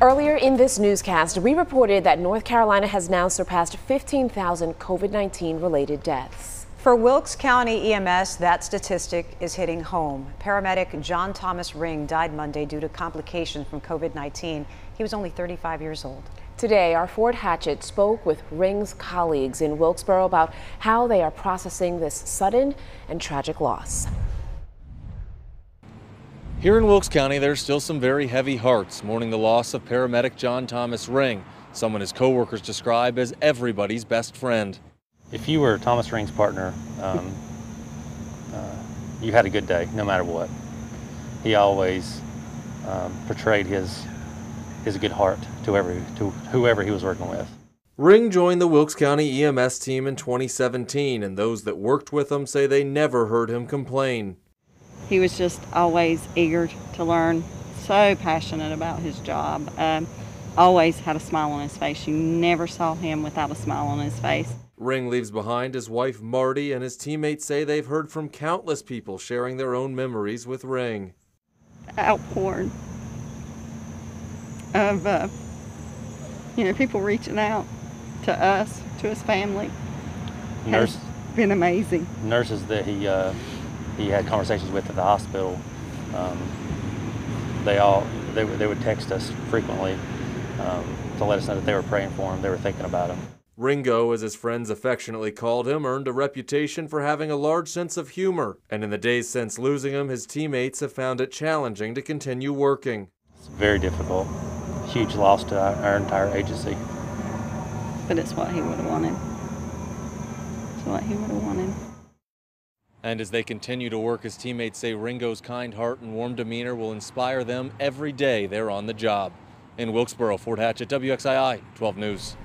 Earlier in this newscast, we reported that North Carolina has now surpassed 15,000 COVID 19 related deaths. For Wilkes County EMS, that statistic is hitting home. Paramedic John Thomas Ring died Monday due to complications from COVID 19. He was only 35 years old. Today, our Ford Hatchett spoke with Ring's colleagues in Wilkesboro about how they are processing this sudden and tragic loss. Here in Wilkes County, there's still some very heavy hearts mourning the loss of paramedic John Thomas Ring, someone his coworkers describe as everybody's best friend. If you were Thomas Ring's partner, um, uh, you had a good day, no matter what. He always um, portrayed his his good heart to every to whoever he was working with. Ring joined the Wilkes County EMS team in 2017, and those that worked with him say they never heard him complain. He was just always eager to learn, so passionate about his job. Um, always had a smile on his face. You never saw him without a smile on his face. Ring leaves behind his wife Marty, and his teammates say they've heard from countless people sharing their own memories with Ring. Outpouring of, uh, you know, people reaching out to us, to his family. Nurse, has been amazing. Nurses that he uh, he had conversations with at the hospital. Um, they all they, they would text us frequently um, to let us know that they were praying for him, they were thinking about him. Ringo, as his friends affectionately called him, earned a reputation for having a large sense of humor, and in the days since losing him, his teammates have found it challenging to continue working. It's very difficult, huge loss to our, our entire agency. But it's what he would have wanted. It's what he would have wanted. And as they continue to work, his teammates say Ringo's kind heart and warm demeanor will inspire them every day they're on the job. In Wilkesboro, Ford Hatchett, WXII 12 News.